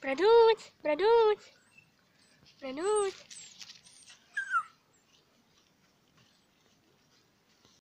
Продуть, продуть, продуть.